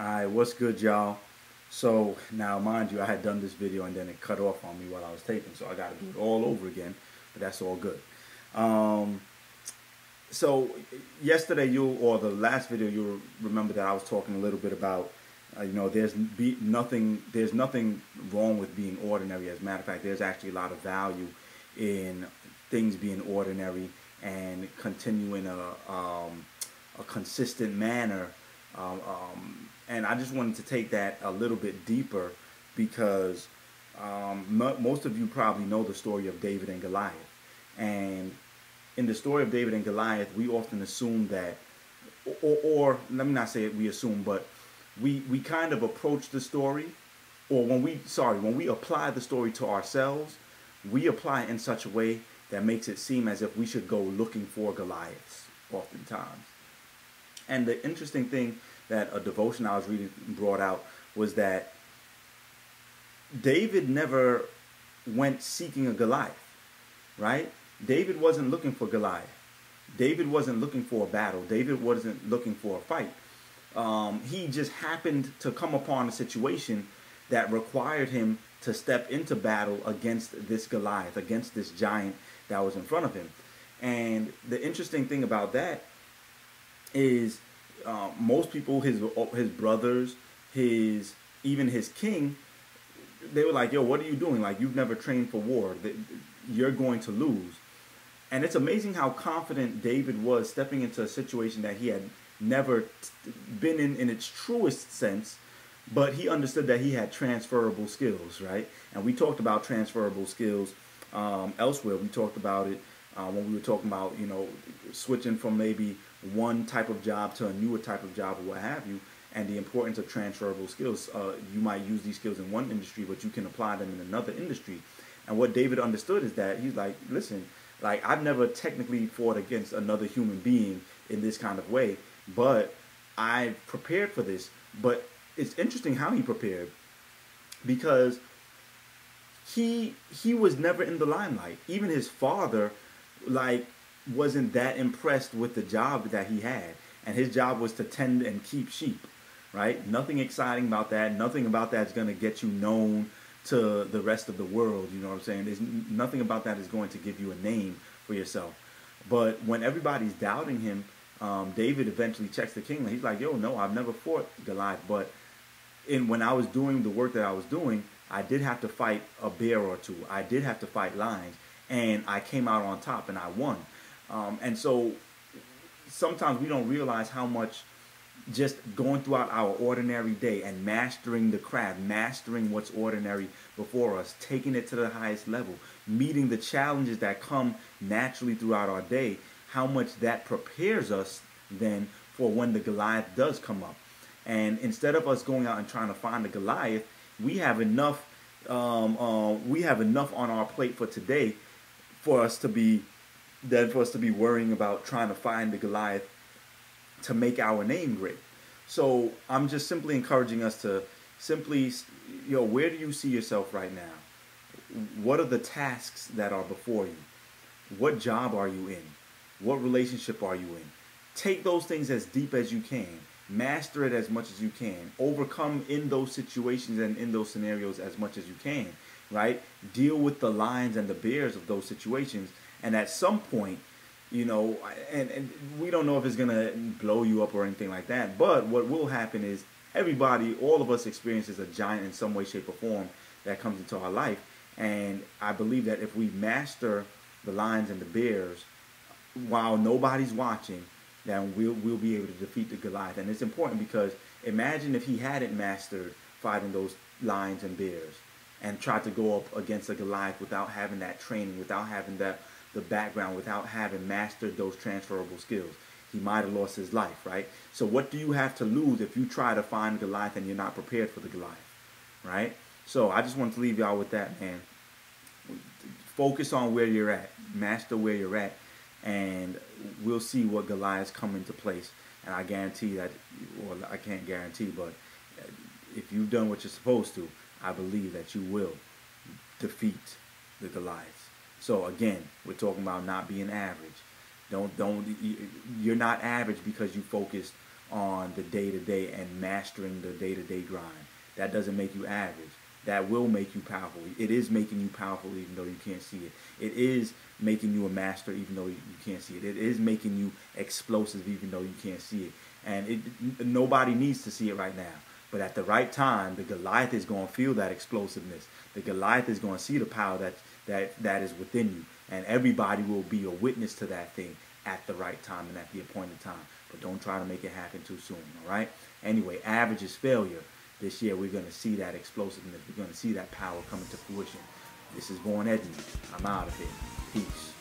Alright, what's good y'all? So now mind you, I had done this video and then it cut off on me while I was taping, so I gotta do it all over again, but that's all good. Um, so yesterday you or the last video you'll remember that I was talking a little bit about uh, you know there's be, nothing there's nothing wrong with being ordinary as a matter of fact there's actually a lot of value in things being ordinary and continuing a um, a consistent manner um, um, and I just wanted to take that a little bit deeper because um, most of you probably know the story of David and Goliath and in the story of David and Goliath, we often assume that, or, or let me not say it, we assume, but we, we kind of approach the story, or when we, sorry, when we apply the story to ourselves, we apply it in such a way that makes it seem as if we should go looking for Goliaths, oftentimes. And the interesting thing that a devotion I was reading brought out was that David never went seeking a Goliath, right? David wasn't looking for Goliath. David wasn't looking for a battle. David wasn't looking for a fight. Um, he just happened to come upon a situation that required him to step into battle against this Goliath, against this giant that was in front of him. And the interesting thing about that is uh, most people, his his brothers, his even his king, they were like, "Yo, what are you doing? Like you've never trained for war. You're going to lose." And it's amazing how confident David was stepping into a situation that he had never been in in its truest sense, but he understood that he had transferable skills, right? And we talked about transferable skills um, elsewhere. We talked about it uh, when we were talking about, you know, switching from maybe one type of job to a newer type of job or what have you, and the importance of transferable skills. Uh, you might use these skills in one industry, but you can apply them in another industry. And what David understood is that he's like, listen, like I've never technically fought against another human being in this kind of way, but I prepared for this. But it's interesting how he prepared because he he was never in the limelight. Even his father like wasn't that impressed with the job that he had. And his job was to tend and keep sheep, right? Nothing exciting about that. Nothing about that's going to get you known to the rest of the world. You know what I'm saying? There's nothing about that is going to give you a name for yourself. But when everybody's doubting him, um, David eventually checks the king. He's like, "Yo, no, I've never fought Goliath, but in when I was doing the work that I was doing, I did have to fight a bear or two. I did have to fight lions, and I came out on top and I won. Um, and so sometimes we don't realize how much just going throughout our ordinary day and mastering the craft, mastering what's ordinary before us, taking it to the highest level, meeting the challenges that come naturally throughout our day, how much that prepares us then for when the Goliath does come up. And instead of us going out and trying to find the Goliath, we have enough um, uh, we have enough on our plate for today for us to be than for us to be worrying about trying to find the Goliath to make our name great. So I'm just simply encouraging us to simply, you know, where do you see yourself right now? What are the tasks that are before you? What job are you in? What relationship are you in? Take those things as deep as you can. Master it as much as you can. Overcome in those situations and in those scenarios as much as you can, right? Deal with the lions and the bears of those situations. And at some point, you know, and, and we don't know if it's going to blow you up or anything like that. But what will happen is everybody, all of us experiences a giant in some way, shape, or form that comes into our life. And I believe that if we master the lions and the bears while nobody's watching, then we'll, we'll be able to defeat the Goliath. And it's important because imagine if he hadn't mastered fighting those lions and bears and tried to go up against a Goliath without having that training, without having that the background without having mastered those transferable skills. He might have lost his life, right? So what do you have to lose if you try to find Goliath and you're not prepared for the Goliath, right? So I just want to leave y'all with that, man. Focus on where you're at, master where you're at, and we'll see what Goliaths come into place. And I guarantee that, well, I can't guarantee, but if you've done what you're supposed to, I believe that you will defeat the Goliaths. So again, we're talking about not being average. Don't don't you're not average because you focused on the day to day and mastering the day to day grind. That doesn't make you average. That will make you powerful. It is making you powerful even though you can't see it. It is making you a master even though you can't see it. It is making you explosive even though you can't see it. And it, nobody needs to see it right now. But at the right time, the Goliath is going to feel that explosiveness. The Goliath is going to see the power that, that, that is within you. And everybody will be a witness to that thing at the right time and at the appointed time. But don't try to make it happen too soon, all right? Anyway, average is failure. This year, we're going to see that explosiveness. We're going to see that power coming to fruition. This is Vaughn Edmeade. I'm out of here. Peace.